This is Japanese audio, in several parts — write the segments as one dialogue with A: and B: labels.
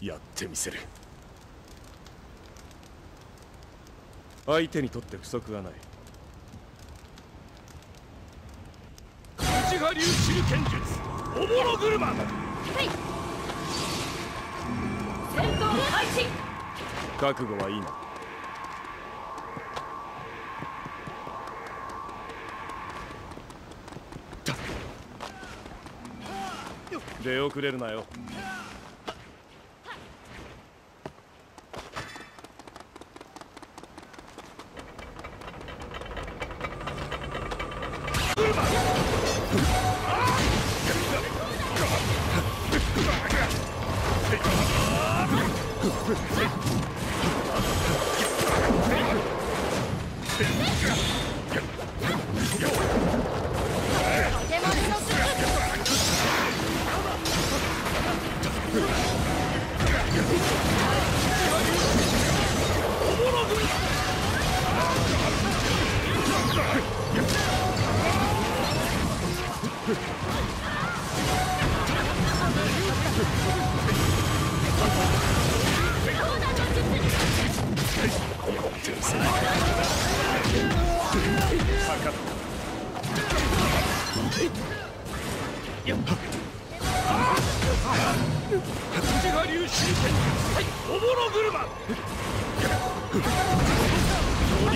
A: やってみせる。相手にとって不足がない。
B: 内賀流手裏剣術。おぼろ車。
C: はい。戦闘開始。
A: 覚悟はいいな。出遅れるなよ
C: 手持ちの術
B: 内賀流手裏剣術おぼろ車女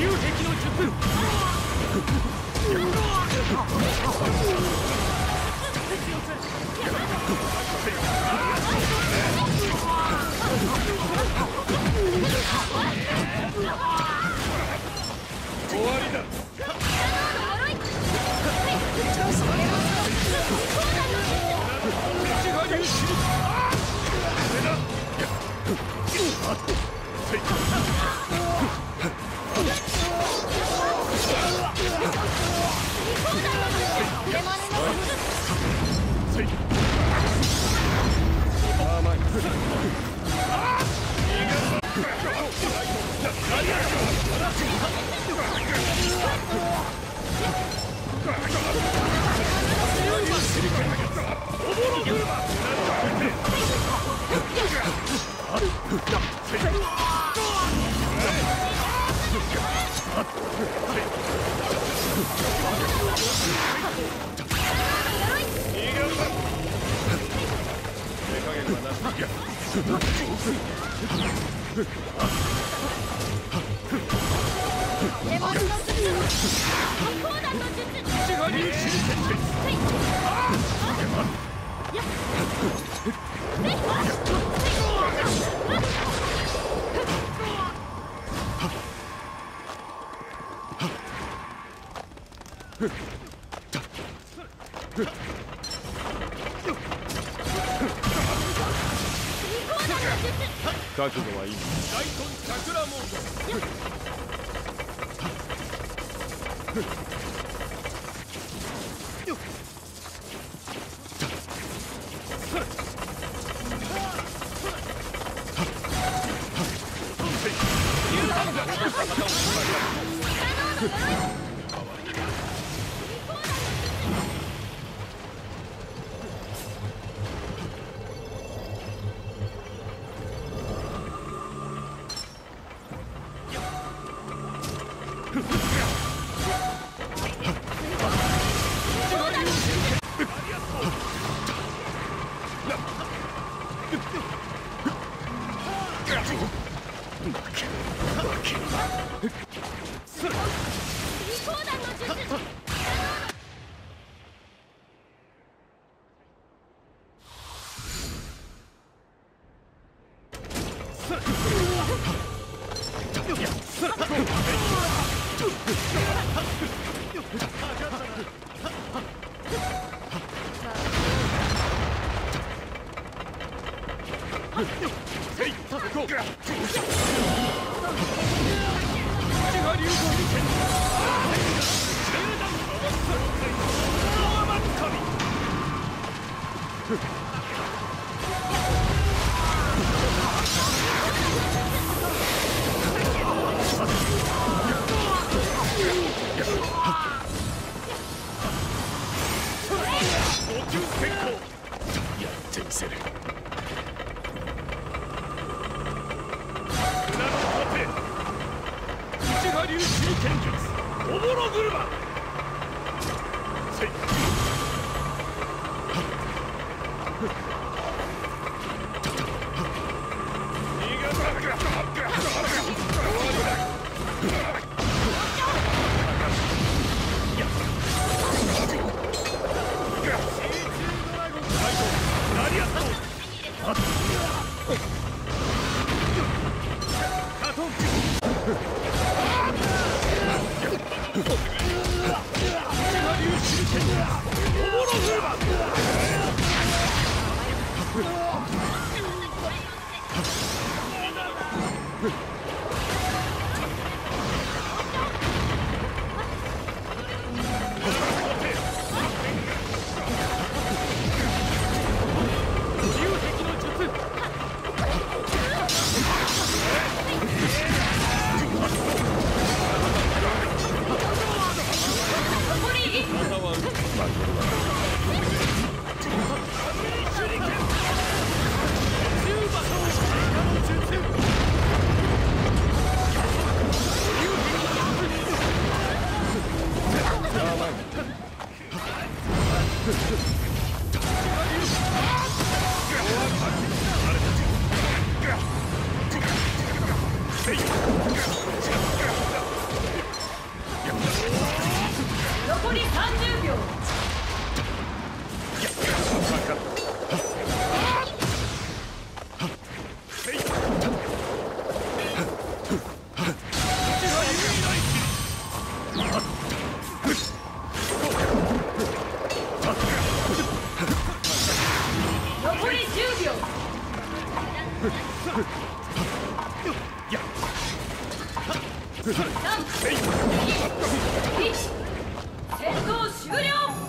B: 流壁の術 Oh, my God. だ内賀流手裏
C: 手
A: 覚悟はいい
B: 大根桜モード Yeah. Huh. 先行
A: やってみせる。波流剣術。おぼろ車。Give up!
C: 残り30秒残り10秒。戦闘終了